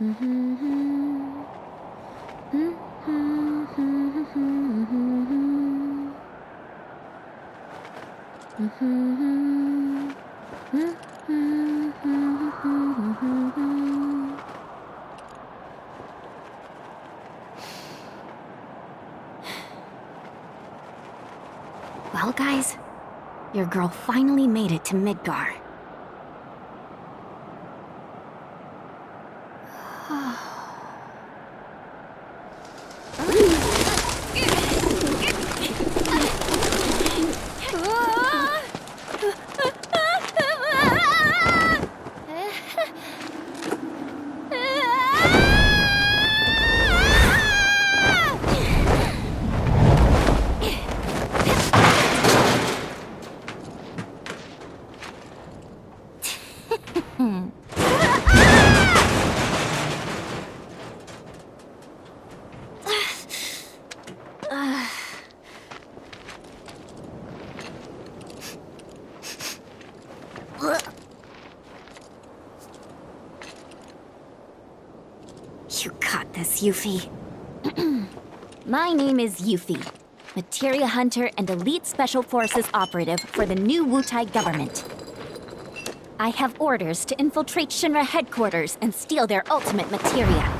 Well, guys, your girl finally made it to Midgar. You got this, Yuffie. My name is Yuffie, Materia Hunter and Elite Special Forces operative for the new Wutai government. I have orders to infiltrate Shinra headquarters and steal their ultimate materia.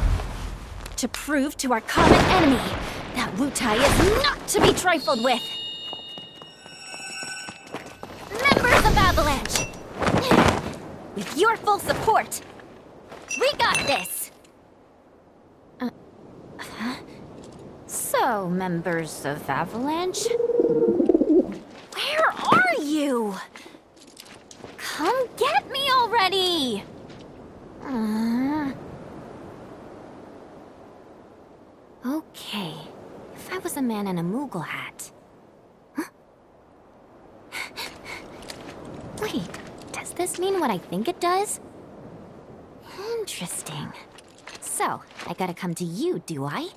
To prove to our common enemy that Wutai is not to be trifled with. Members of Avalanche! With your full support, we got this! So, members of Avalanche? Where are you? Come get me already! Uh... Okay, if I was a man in a Moogle hat... Huh? Wait, does this mean what I think it does? Interesting. So, I gotta come to you, do I?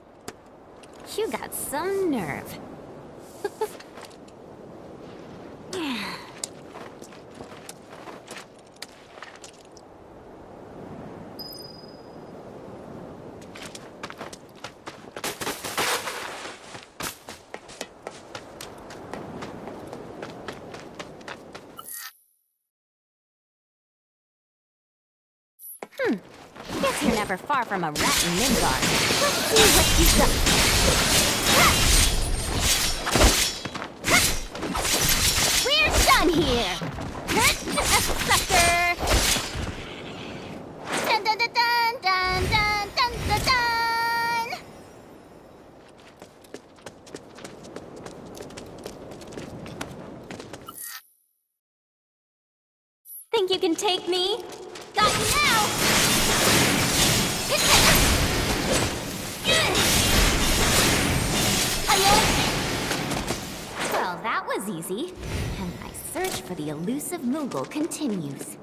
You got some nerve. Hmm. Guess you're never far from a rat in Midgar. Let's see what you got. We're done here! Sucker! Dun dun dun dun dun dun dun dun dun! Think you can take me? Got you now! Was easy. And my search for the elusive Moogle continues.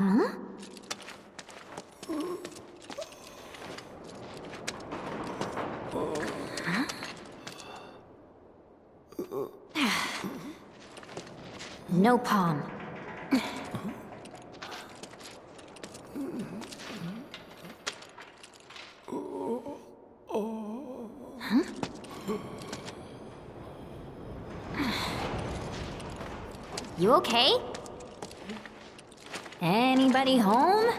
Huh? No palm. You okay? Anybody home?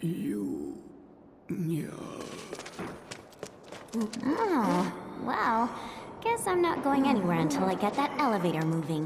You. Yeah. Oh, well, guess I'm not going anywhere until I get that elevator moving.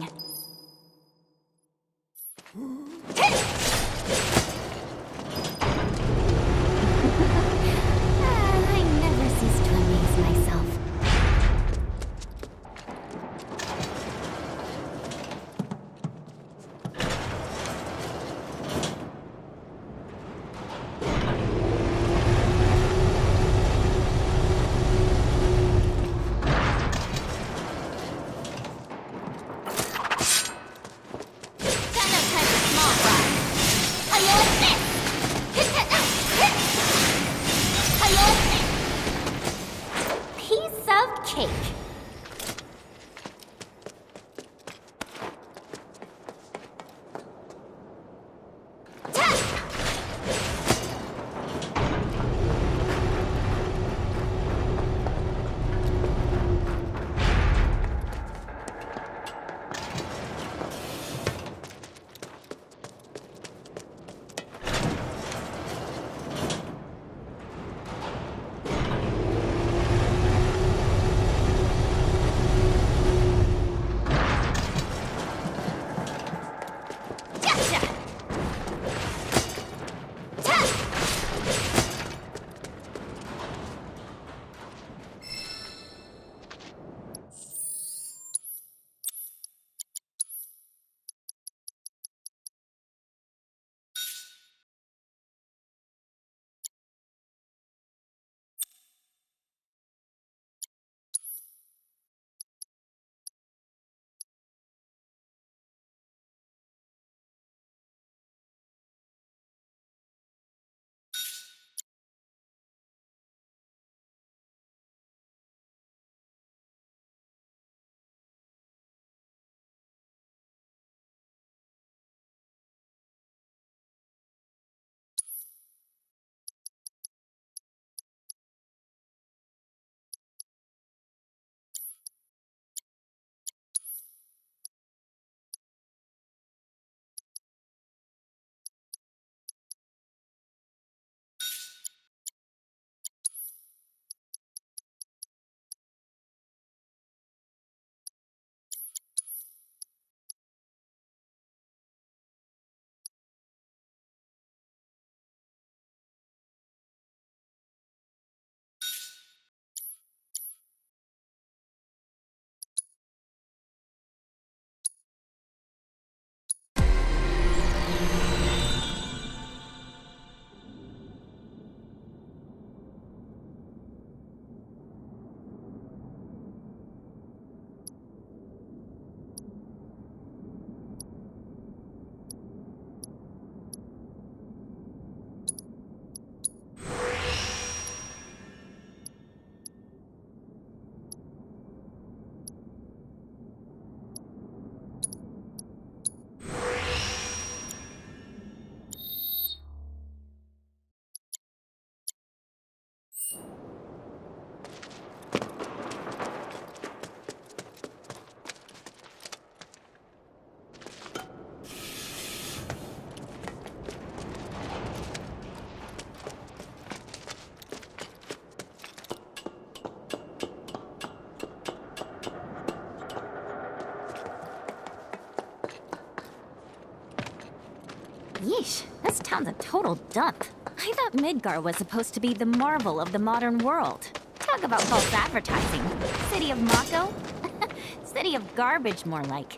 This town's a total dump. I thought Midgar was supposed to be the marvel of the modern world. Talk about false advertising. City of Mako? City of garbage, more like.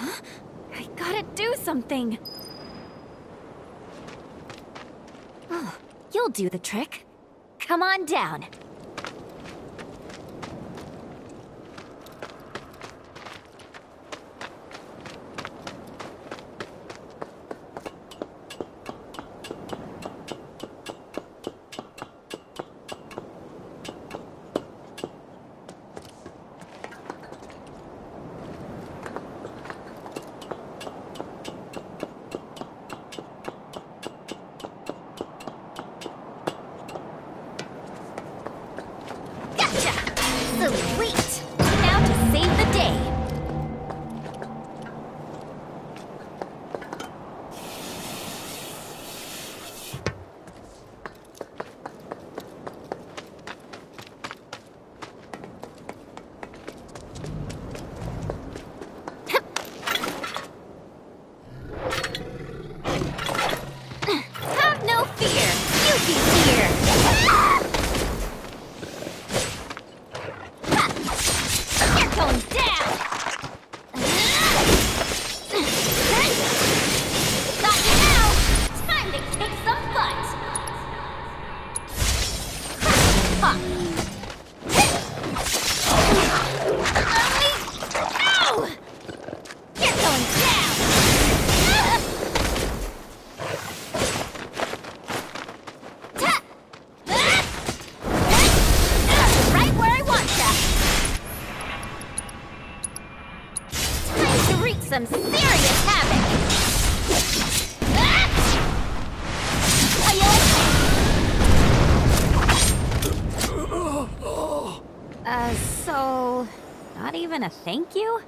Huh? I gotta do something! Oh, you'll do the trick. Come on down. Some serious havoc! Uh, so... Not even a thank you?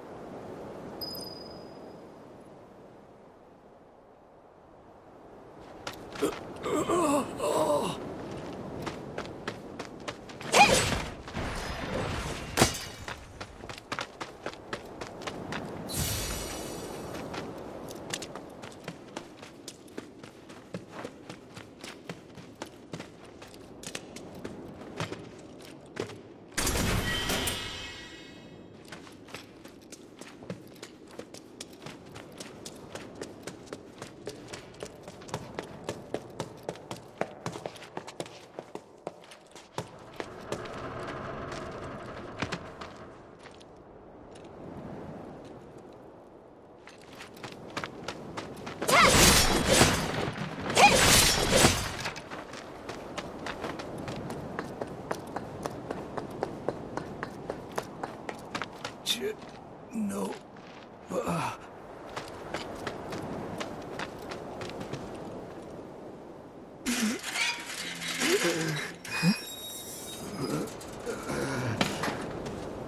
J- no. Uh,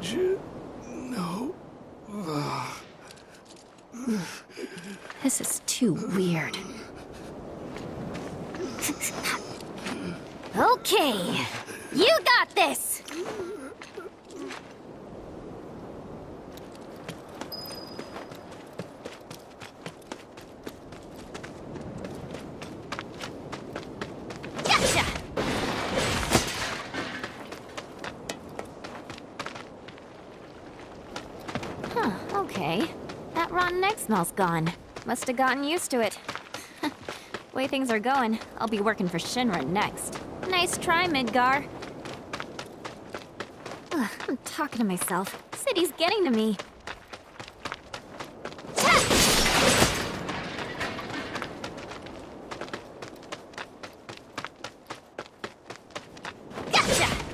J- no. This is too weird. okay, you got this! Gotcha! Huh, okay. That rotten egg smell's gone. Must have gotten used to it. Way things are going, I'll be working for Shinra next. Nice try, Midgar. Ugh, I'm talking to myself. City's getting to me. Gotcha!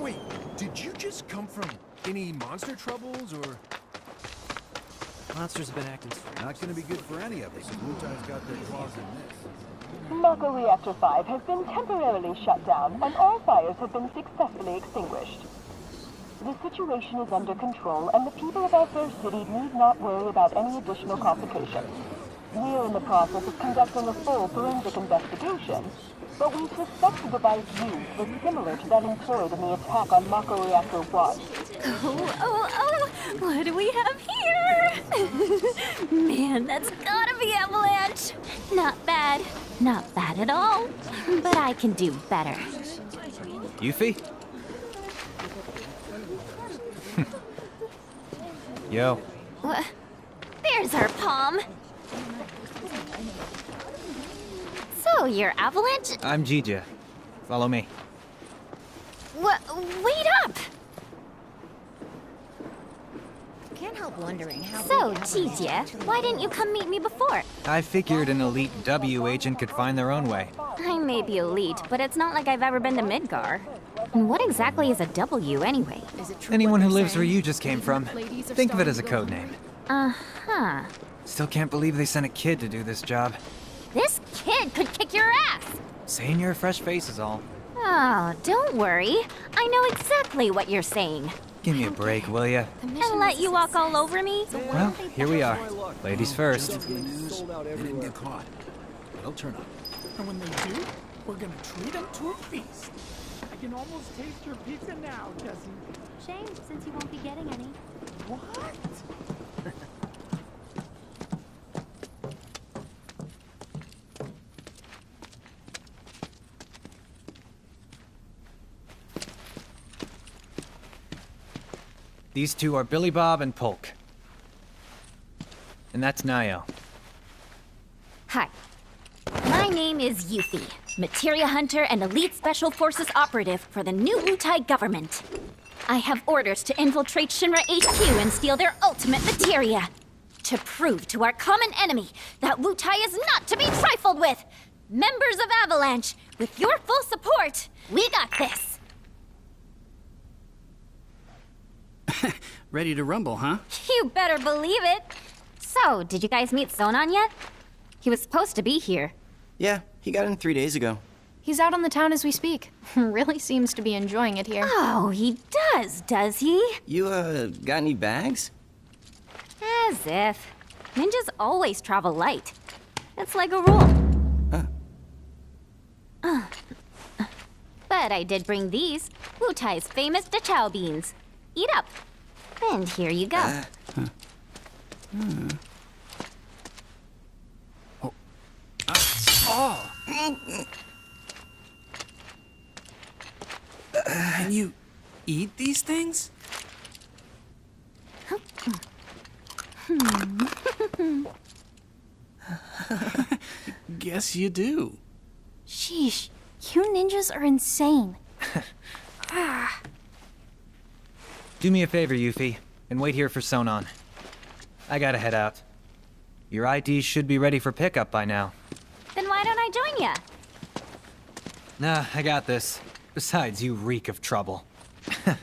Wait, did you just come from Any monster troubles or? Monsters have been acting strange. Not gonna be good for any of us if Wutai's got their claws in this. Mako Reactor 5 has been temporarily shut down and all fires have been successfully extinguished. The situation is under control and the people of our fair city need not worry about any additional complications. We are in the process of conducting a full forensic investigation, but we suspect the device used was similar to that employed in the attack on Mako Reactor 1. Oh, oh, oh! What do we have here? Man, that's gotta be Avalanche! Not bad. Not bad at all. But I can do better. Yuffie? Yo, Wha- There's our palm. So, you're Avalanche? I'm Zhijie. Follow me. Wha- wait up! Can't help wondering how. So, big Avalanche Zhijie, actually why didn't you come meet me before? I figured an elite W agent could find their own way. I may be elite, but it's not like I've ever been to Midgar. And what exactly is a W anyway? Is it true Anyone who they're lives where you just came from, think of it as a to code name. Uh huh. Still can't believe they sent a kid to do this job. This kid could kick your ass! Saying you're a fresh face is all. Oh, don't worry. I know exactly what you're saying. Give me a break, will ya? And let you walk all over me? Well, here we are. Ladies first. News, they didn't get caught. But I'll turn up. And when they do, we're gonna treat them to a feast. I can almost taste your pizza now, Jessie. Shame, since you won't be getting any. What? These two are Billy Bob and Polk. And that's Nio. Hi. My name is Yuffie, Materia Hunter and Elite Special Forces operative for the new Wutai government. I have orders to infiltrate Shinra HQ and steal their ultimate materia. To prove to our common enemy that Wutai is not to be trifled with. Members of Avalanche, with your full support, we got this. Ready to rumble, huh? You better believe it. So, did you guys meet Sonon yet? He was supposed to be here. Yeah, he got in three days ago. He's out on the town as we speak. really seems to be enjoying it here. Oh, he does, does he? You, uh, got any bags? As if. Ninjas always travel light. It's like a rule. Huh. Uh. But I did bring these. Wutai's famous Dachao beans. Eat up. And here you go. Oh! Can you eat these things? Guess you do. Sheesh, you ninjas are insane. Do me a favor, Yuffie, and wait here for Sonon. I gotta head out. Your ID should be ready for pickup by now. Then why don't I join ya? Nah, I got this. Besides, you reek of trouble.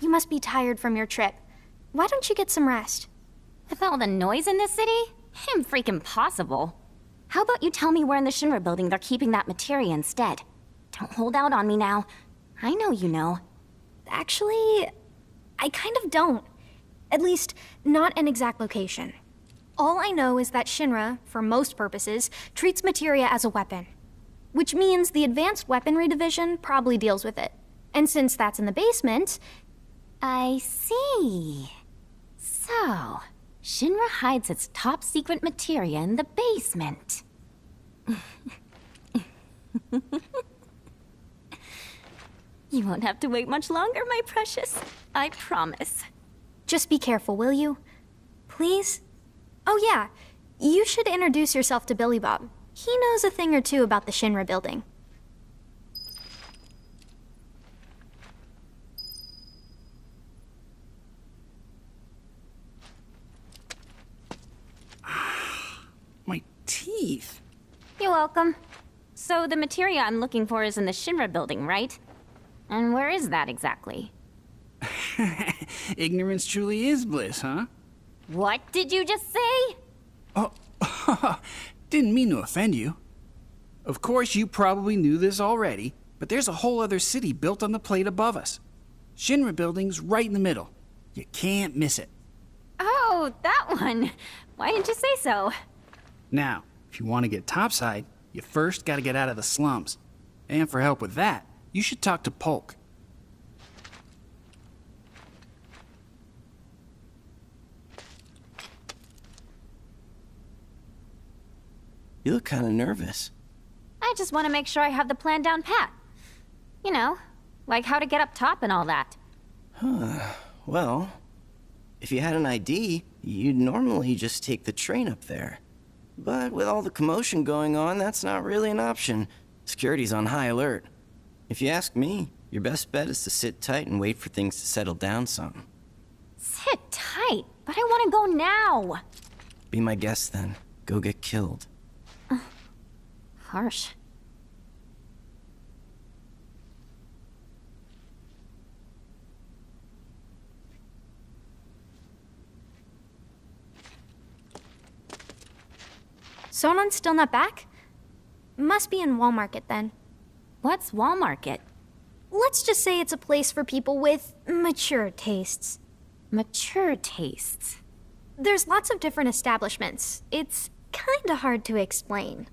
You must be tired from your trip. Why don't you get some rest? With all the noise in this city? Him freaking possible. How about you tell me where in the Shinra building they're keeping that materia instead? Don't hold out on me now. I know you know. Actually, I kind of don't. At least, not an exact location. All I know is that Shinra, for most purposes, treats materia as a weapon. Which means the Advanced Weaponry Division probably deals with it. And since that's in the basement, I see. So, Shinra hides its top secret materia in the basement. you won't have to wait much longer, my precious. I promise. just be careful, will you? Please? Oh, yeah. You should introduce yourself to Billy Bob. He knows a thing or two about the Shinra building. Teeth. You're welcome. So the materia I'm looking for is in the Shinra building, right? And where is that exactly? Ignorance truly is bliss, huh? What did you just say? Oh, didn't mean to offend you. Of course, you probably knew this already, but there's a whole other city built on the plate above us. Shinra Building's right in the middle. You can't miss it. Oh, that one. Why didn't you say so? Now, if you want to get topside, you first gotta get out of the slums. And for help with that, you should talk to Polk. You look kind of nervous. I just want to make sure I have the plan down pat. You know, like how to get up top and all that. Huh. Well, if you had an ID, you'd normally just take the train up there. But with all the commotion going on, that's not really an option. Security's on high alert. If you ask me, your best bet is to sit tight and wait for things to settle down some. Sit tight, but I want to go now. Be my guest then. Go get killed. Harsh. Sonon's still not back? Must be in Wall Market then. What's Wall Market? Let's just say it's a place for people with mature tastes. Mature tastes. There's lots of different establishments. It's kinda hard to explain.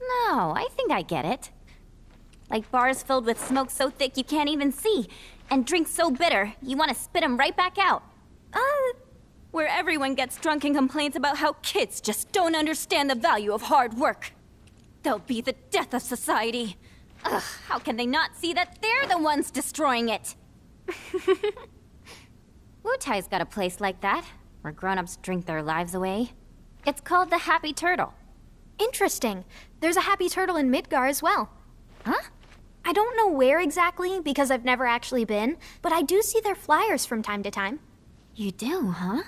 No, I think I get it. Like bars filled with smoke so thick you can't even see, and drinks so bitter you want to spit 'em right back out. Uh, Where everyone gets drunk and complains about how kids just don't understand the value of hard work. They'll be the death of society. Ugh, how can they not see that they're the ones destroying it? Wutai's got a place like that, where grown-ups drink their lives away. It's called the Happy Turtle. interesting. There's a happy turtle in Midgar as well. Huh? I don't know where exactly because I've never actually been, but I do see their flyers from time to time. You do, huh?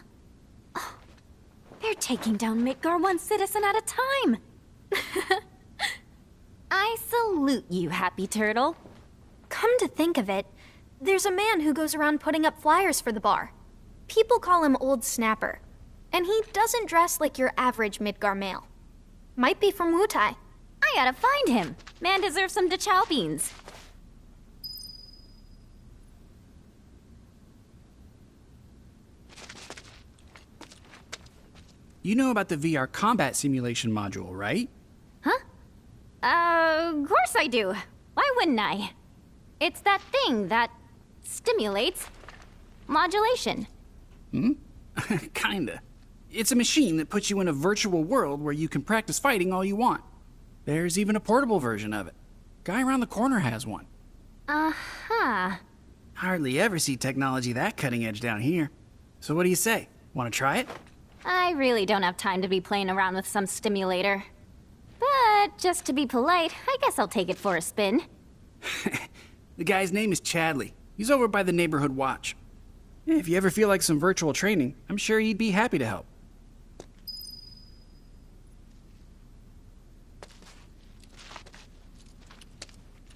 They're taking down Midgar one citizen at a time. I salute you, Happy Turtle. Come to think of it, there's a man who goes around putting up flyers for the bar. People call him Old Snapper, and he doesn't dress like your average Midgar male. Might be from Wutai. I gotta find him. Man deserves some Dachao beans. You know about the VR combat simulation module, right? Huh? Uh, of course I do. Why wouldn't I? It's that thing that stimulates modulation. Hmm? Kinda. It's a machine that puts you in a virtual world where you can practice fighting all you want. There's even a portable version of it. Guy around the corner has one. Uh huh. Hardly ever see technology that cutting edge down here. So what do you say? Want to try it? I really don't have time to be playing around with some stimulator. But just to be polite, I guess I'll take it for a spin. The guy's name is Chadley. He's over by the neighborhood watch. If you ever feel like some virtual training, I'm sure he'd be happy to help.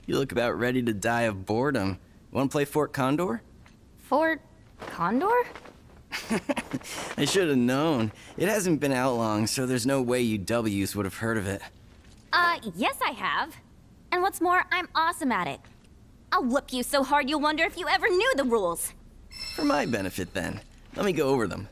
You look about ready to die of boredom. Want to play Fort Condor? Fort Condor? I should have known. It hasn't been out long, so there's no way you W's would have heard of it. Uh, yes, I have. And what's more, I'm awesome at it. I'll whoop you so hard you'll wonder if you ever knew the rules. For my benefit, then. Let me go over them.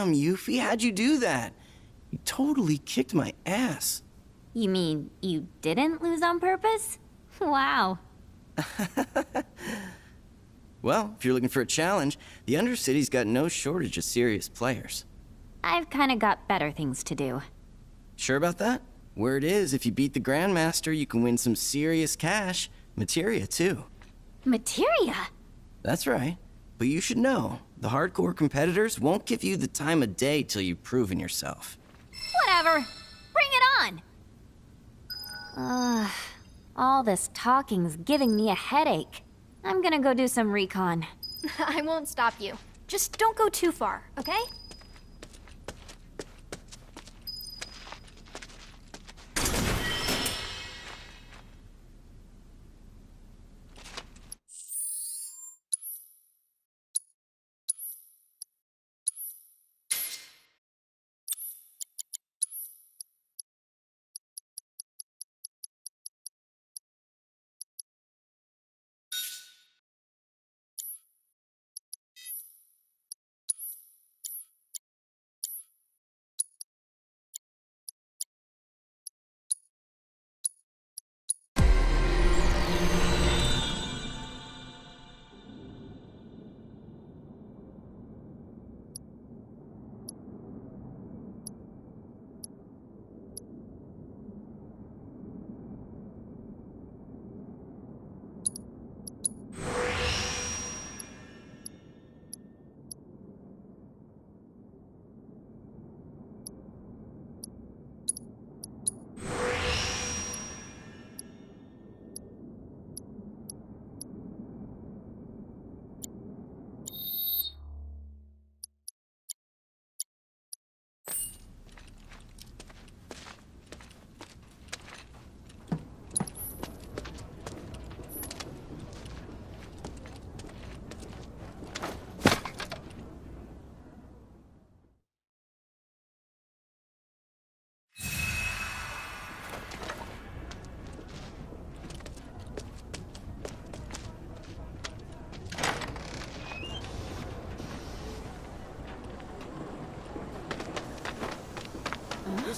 Damn, Yuffie, how'd you do that? You totally kicked my ass. You mean you didn't lose on purpose? Wow. Well, if you're looking for a challenge, the Undercity's got no shortage of serious players. I've kinda got better things to do. Sure about that? Word is, if you beat the Grandmaster, you can win some serious cash. Materia, too. Materia? That's right. But you should know, the hardcore competitors won't give you the time of day till you've proven yourself. Whatever. Bring it on! Ugh. All this talking's giving me a headache. I'm gonna go do some recon. I won't stop you. Just don't go too far, okay?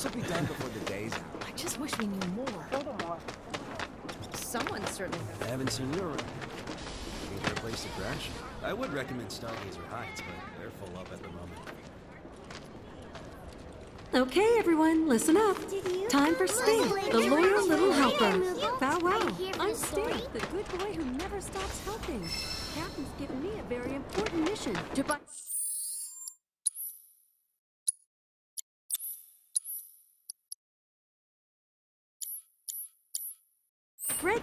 This will be done before the day's out. I just wish we knew more. Furthermore, Someone certainly. I haven't seen you around. Need a place to crash? I would recommend Stargazer Heights, but they're full up at the moment. Okay, everyone, listen up. Time for Sting, the loyal little helper. Bow wow. I'm Sting, the good boy who never stops helping. Captain's given me a very important mission to buy.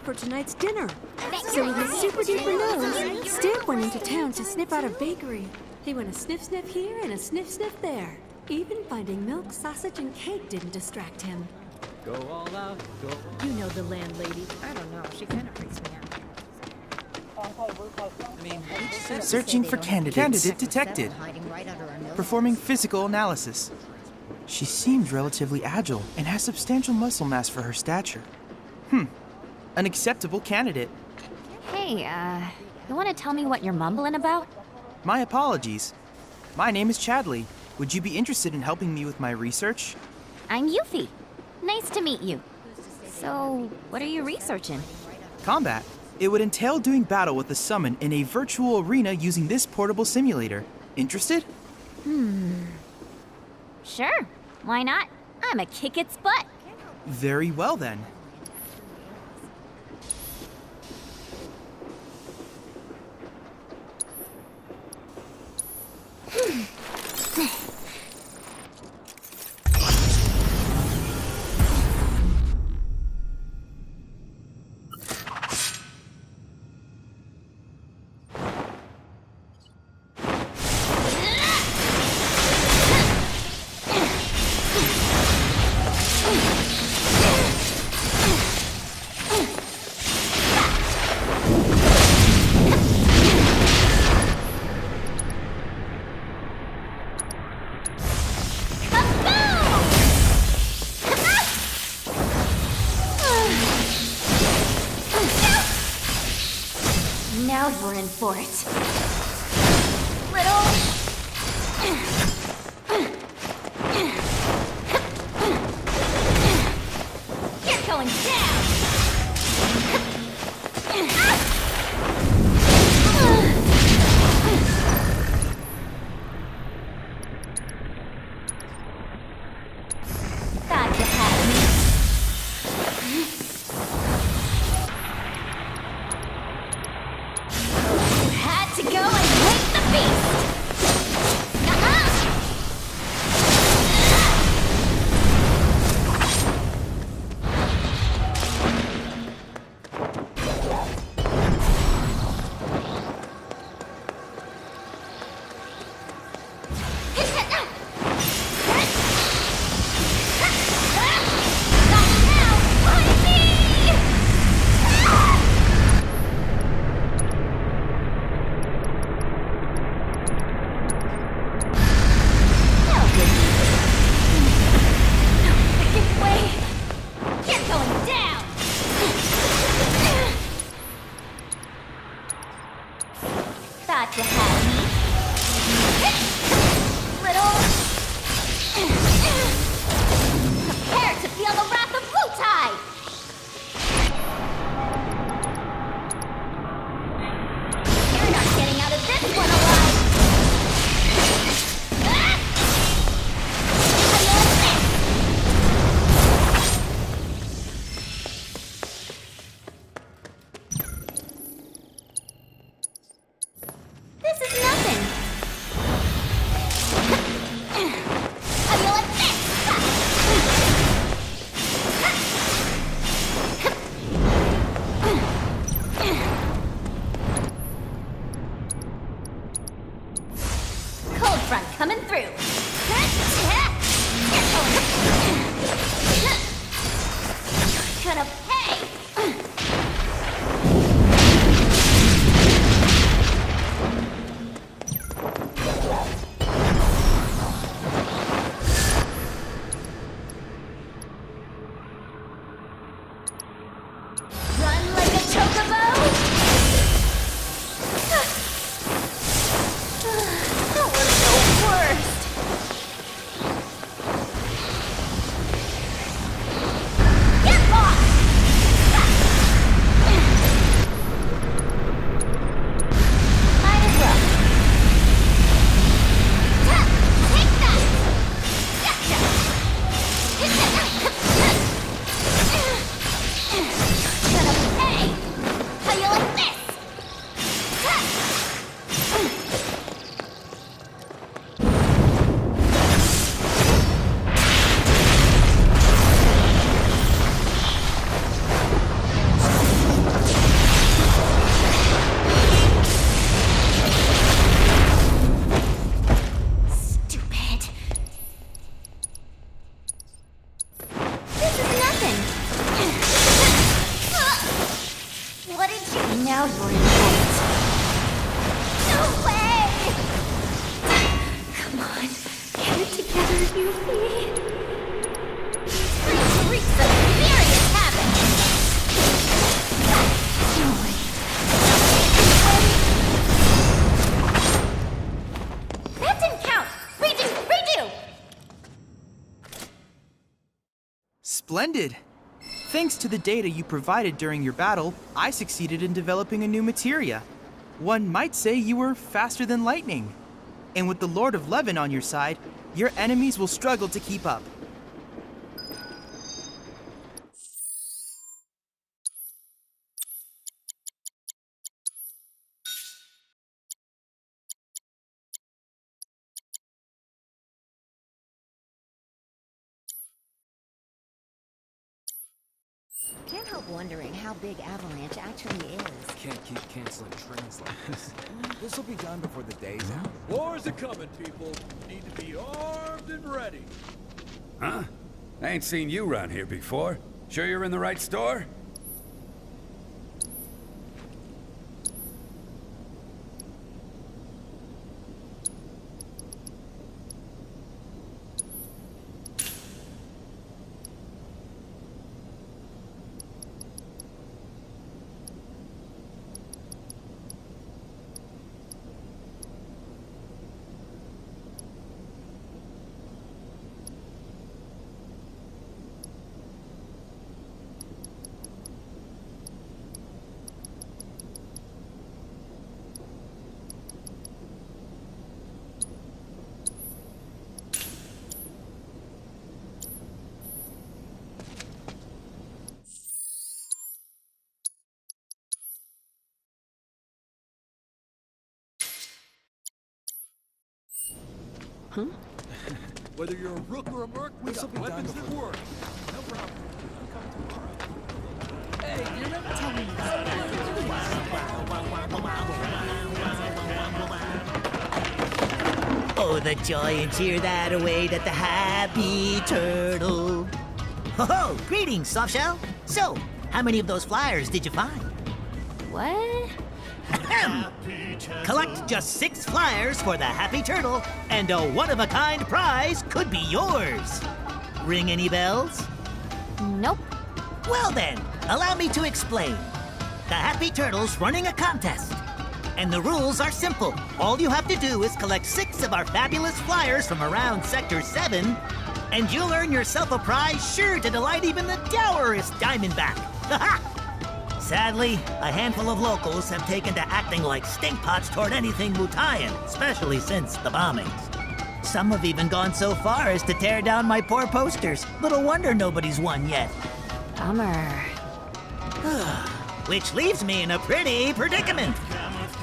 Bread for tonight's dinner. So with his super duper nose, Stamp went into town to sniff out a bakery. He went a sniff sniff here and a sniff sniff there. Even finding milk, sausage, and cake didn't distract him. Go all out, go. You know the landlady. I don't know. She kind of freaks me out. Searching for candidates. Candidate detected. Hiding right under our noses. Performing physical analysis. She seems relatively agile and has substantial muscle mass for her stature. Hmm. An acceptable candidate. Hey, uh, you wanna tell me what you're mumbling about? My apologies. My name is Chadley. Would you be interested in helping me with my research? I'm Yuffie. Nice to meet you. So, what are you researching? Combat. It would entail doing battle with a summon in a virtual arena using this portable simulator. Interested? Hmm. Sure, why not? I'm a kick its butt. Very well then. Now you're for it. Splendid! Thanks to the data you provided during your battle, I succeeded in developing a new materia. One might say you were faster than lightning. And with the Lord of Levin on your side, your enemies will struggle to keep up. Wondering how big Avalanche actually is. Can't keep canceling trains like this. This'll be done before the day's out. Wars are coming, people. Need to be armed and ready. Huh? I ain't seen you around here before. Sure you're in the right store? Whether you're a rook or a merc, we got weapons that work. No problem. Hey, you're never telling me Oh, the joy and cheer that await at the Happy Turtle. Ho ho! Greetings, Softshell. So, how many of those flyers did you find? What? Collect just six flyers for the Happy Turtle, and a one of a kind prize could be yours. Ring any bells? Nope. Well then, allow me to explain. The Happy Turtle's running a contest. And the rules are simple. All you have to do is collect six of our fabulous flyers from around Sector 7, and you'll earn yourself a prize sure to delight even the dourest Diamondback. Sadly, a handful of locals have taken to acting like stinkpots toward anything Wutaian, especially since the bombings. Some have even gone so far as to tear down my poor posters. Little wonder nobody's won yet. Bummer. Which leaves me in a pretty predicament.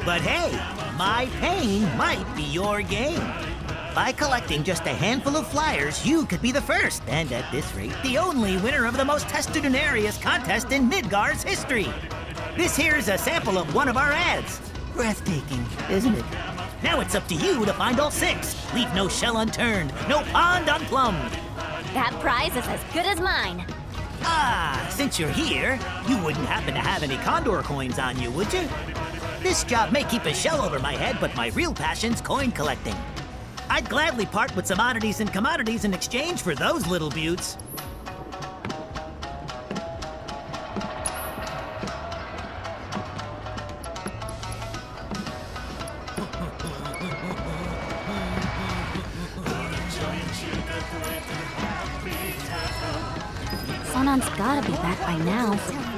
But hey, my pain might be your gain. By collecting just a handful of flyers, you could be the first, and at this rate, the only winner of the most testudinarious contest in Midgar's history. This here's a sample of one of our ads. Breathtaking, isn't it? Now it's up to you to find all six. Leave no shell unturned, no pond unplumbed. That prize is as good as mine. Ah, since you're here, you wouldn't happen to have any Condor coins on you, would you? This job may keep a shell over my head, but my real passion's coin collecting. I'd gladly part with some oddities and commodities in exchange for those little buttes. Sonon's gotta be back by now.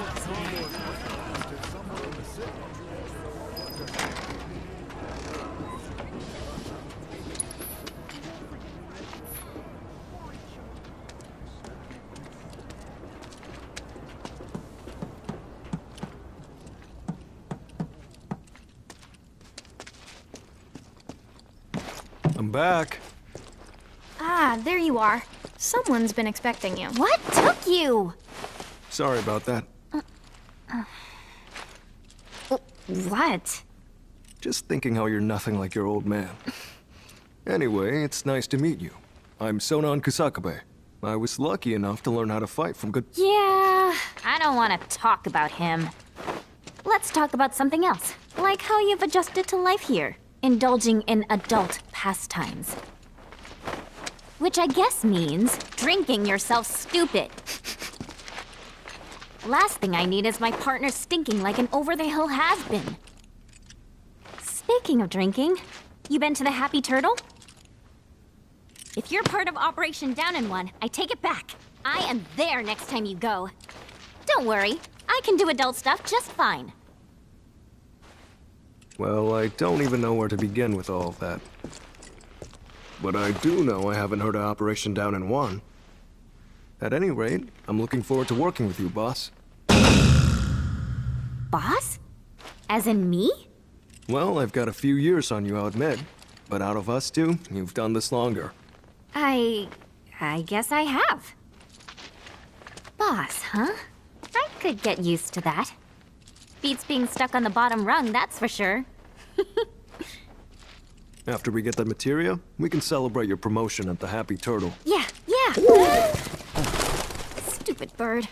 I'm back. Ah, there you are. Someone's been expecting you. What took you? Sorry about that. What? Just thinking how you're nothing like your old man. Anyway, it's nice to meet you. I'm Sonon Kusakabe. I was lucky enough to learn how to fight from good- Yeah, I don't want to talk about him. Let's talk about something else, like how you've adjusted to life here, indulging in adult pastimes. Which I guess means drinking yourself stupid. Last thing I need is my partner stinking like an over-the-hill has-been. Speaking of drinking, you been to the Happy Turtle? If you're part of Operation Down in One, I take it back. I am there next time you go. Don't worry, I can do adult stuff just fine. Well, I don't even know where to begin with all of that. But I do know I haven't heard of Operation Down in One. At any rate, I'm looking forward to working with you, boss. Boss? As in me? Well, I've got a few years on you, I'll admit. But out of us two, you've done this longer. I... I guess I have. Boss, huh? I could get used to that. Beats being stuck on the bottom rung, that's for sure. After we get that materia, we can celebrate your promotion at the Happy Turtle. Yeah, yeah! Stupid bird.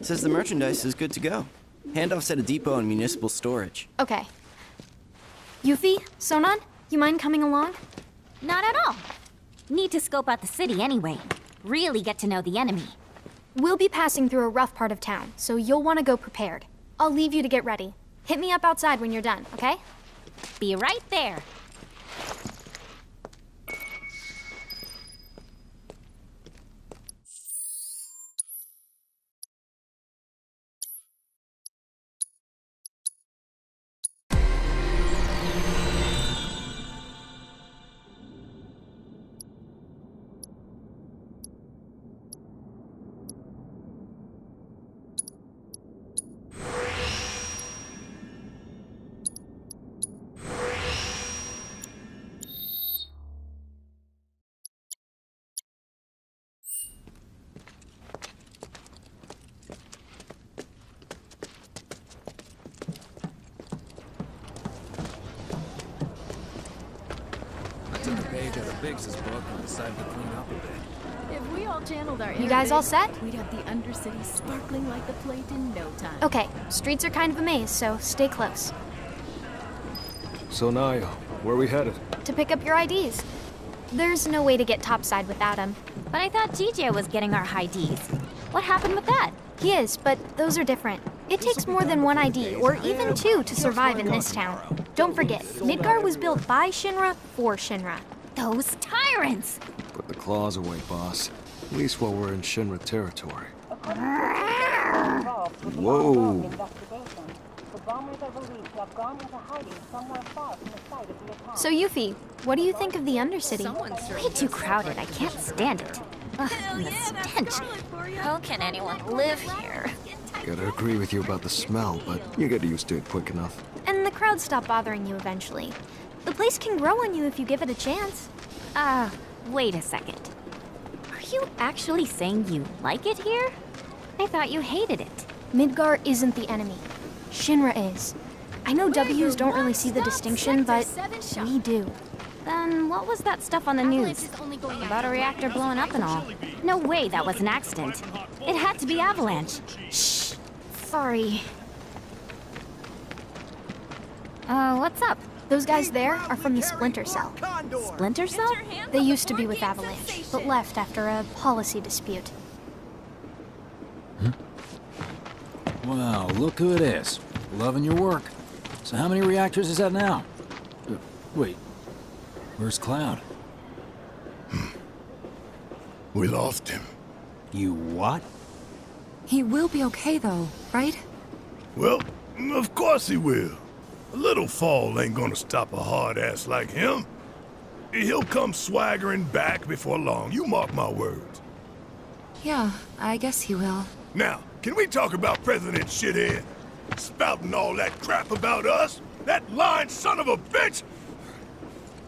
Says the merchandise is good to go. Handoffs at a depot and municipal storage. Okay. Yuffie, Sonon, you mind coming along? Not at all. Need to scope out the city anyway. Really get to know the enemy. We'll be passing through a rough part of town, so you'll want to go prepared. I'll leave you to get ready. Hit me up outside when you're done, okay? Be right there. Guys all set? We'd have the Undercity sparkling like the plate in no time. Okay, streets are kind of a maze, so stay close. So, Naya, where are we headed? To pick up your IDs. There's no way to get topside without him. But I thought DJ was getting our IDs. What happened with that? He is, but those are different. It takes more than one ID, or even two, to survive in this town. Don't forget, Midgar was built by Shinra for Shinra. Those tyrants! Put the claws away, boss. At least while we're in Shinra territory. Whoa. The bombers are believed to have gone into hiding somewhere far from the site of the attack. So, Yuffie, what do you think of the Undercity? Way too crowded. I can't stand it. Ugh, the stench. How can anyone live here? I Gotta agree with you about the smell, but you get used to it quick enough. And the crowds stop bothering you eventually. The place can grow on you if you give it a chance. Ah, uh, wait a second. Are you actually saying you like it here? I thought you hated it. Midgar isn't the enemy. Shinra is. I know W's don't really see the distinction, but we do. Then what was that stuff on the news? About a reactor blowing up and all. No way that was an accident. It had to be Avalanche. Shh. Sorry. Uh, what's up? Those guys there are from the Splinter Cell. Splinter Cell? They used to be with Avalanche, but left after a policy dispute. Well, look who it is. Loving your work. So how many reactors is that now? Uh, wait, where's Cloud? We lost him. You what? He will be okay, though, right? Well, of course he will. A little fall ain't gonna stop a hard ass like him. He'll come swaggering back before long, you mark my words. Yeah, I guess he will. Now, can we talk about President Shithead? Spouting all that crap about us? That lying son of a bitch?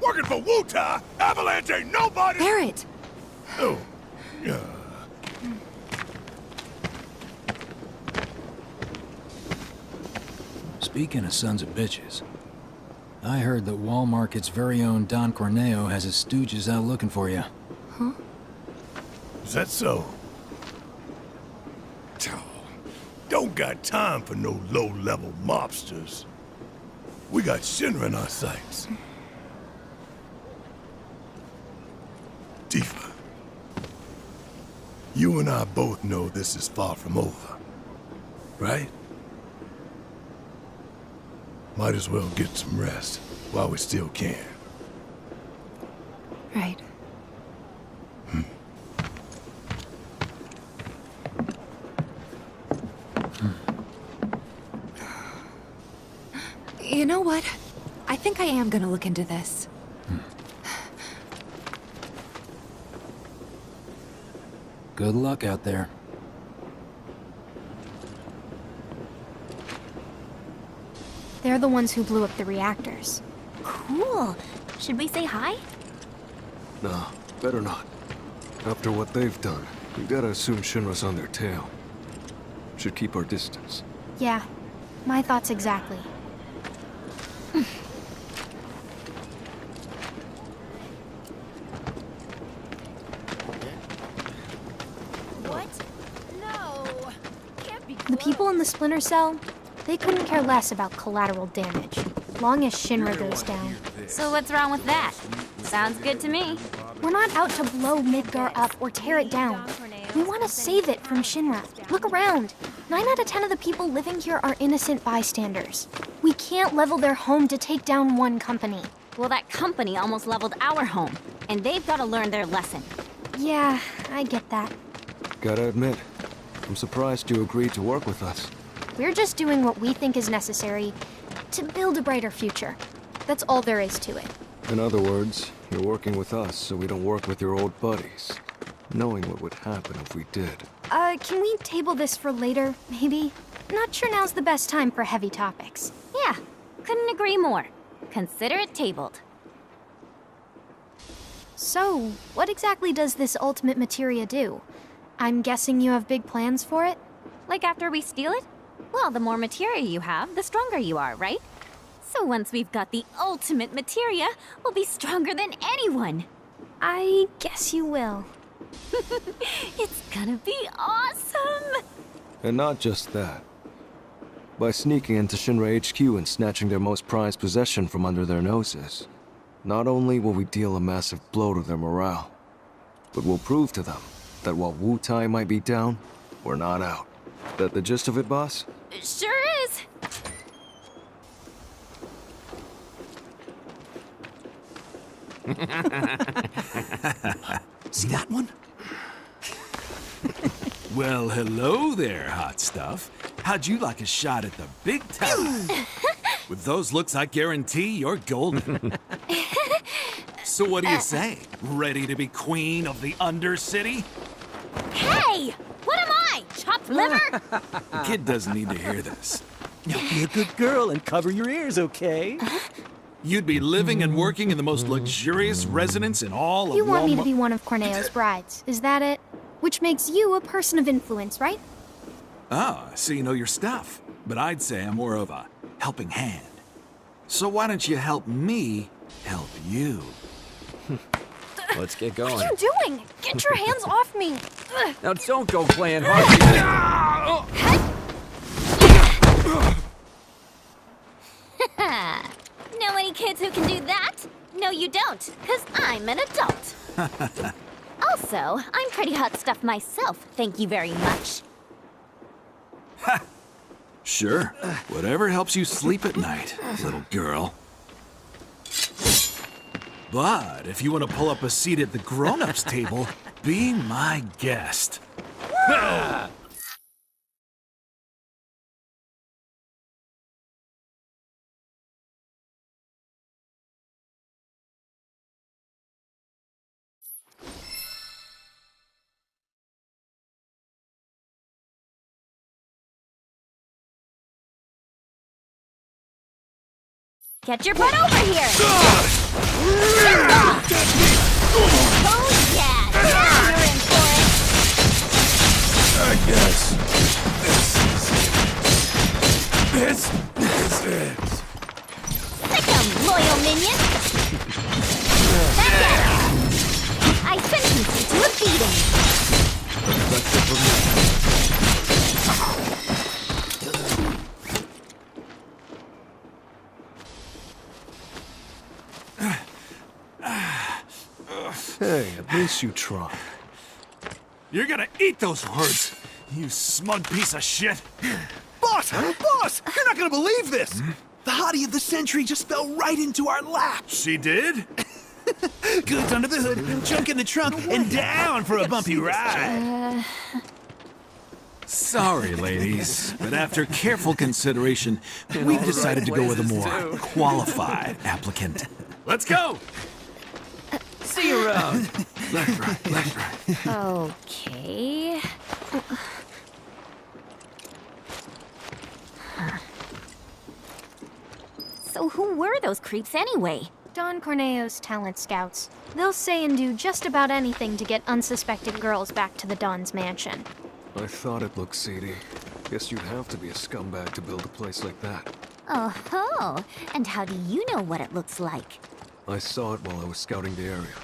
Working for Wutai, Avalanche ain't nobody- Barret! Oh, yeah. Speaking of sons of bitches, I heard that Wall Market's very own Don Corneo has his stooges out looking for you. Huh? Is that so? Don't got time for no low-level mobsters. We got Shinra in our sights. Tifa, you and I both know this is far from over, right? Might as well get some rest while we still can. Right. You know what? I think I am gonna look into this. Good luck out there. They're the ones who blew up the reactors. Cool. Should we say hi? Nah, better not. After what they've done, we gotta assume Shinra's on their tail. Should keep our distance. Yeah, my thoughts exactly. What? No. Can't be The people in the Splinter Cell, they couldn't care less about collateral damage, long as Shinra goes down. So what's wrong with that? Sounds good to me. We're not out to blow Midgar up or tear it down. We want to save it from Shinra. Look around. Nine out of ten of the people living here are innocent bystanders. We can't level their home to take down one company. Well, that company almost leveled our home, and they've got to learn their lesson. Yeah, I get that. Gotta admit, I'm surprised you agreed to work with us. We're just doing what we think is necessary to build a brighter future. That's all there is to it. In other words, you're working with us so we don't work with your old buddies. Knowing what would happen if we did. Uh, can we table this for later, maybe? Not sure now's the best time for heavy topics. Yeah, couldn't agree more. Consider it tabled. So, what exactly does this ultimate materia do? I'm guessing you have big plans for it? Like after we steal it? Well, the more materia you have, the stronger you are, right? So once we've got the ultimate materia, we'll be stronger than anyone. I guess you will. it's gonna be awesome! And not just that. By sneaking into Shinra HQ and snatching their most prized possession from under their noses, not only will we deal a massive blow to their morale, but we'll prove to them that while Wutai might be down, we're not out. That the gist of it, boss? Sure is! See that one? well, hello there, hot stuff. How'd you like a shot at the big time? With those looks, I guarantee you're golden. so what do you say? Ready to be queen of the Undercity? Hey! What am I? Chopped liver? The kid doesn't need to hear this. Now be a good girl and cover your ears, okay? You'd be living and working in the most luxurious residence in all of You want me to be one of Corneo's brides, is that it? Which makes you a person of influence, right? Ah, so you know your stuff. but I'd say I'm more of a helping hand. So why don't you help me help you? Let's get going. What are you doing? Get your hands off me! Now don't go playing hard. know any kids who can do that? No, you don't, because I'm an adult. Also, I'm pretty hot stuff myself, thank you very much. Sure. Whatever helps you sleep at night, little girl. But if you want to pull up a seat at the grown-ups table, be my guest. Get your butt over here! Oh yeah! I guess this is this is loyal minion! I sentence you to a beating! Hey, at least you tried. You're gonna eat those words, you smug piece of shit. Boss! Boss! You're not gonna believe this! The hottie of the century just fell right into our lap! She did? Goods under the hood, junk in the trunk, and down for a bumpy ride! Uh, Sorry, ladies, but after careful consideration, we've decided to go with a more qualified applicant. Let's go! See you around! Left, right, left, right. Okay. So who were those creeps anyway? Don Corneo's talent scouts. They'll say and do just about anything to get unsuspecting girls back to the Don's mansion. I thought it looked seedy. Guess you'd have to be a scumbag to build a place like that. Oh ho! And how do you know what it looks like? I saw it while I was scouting the area.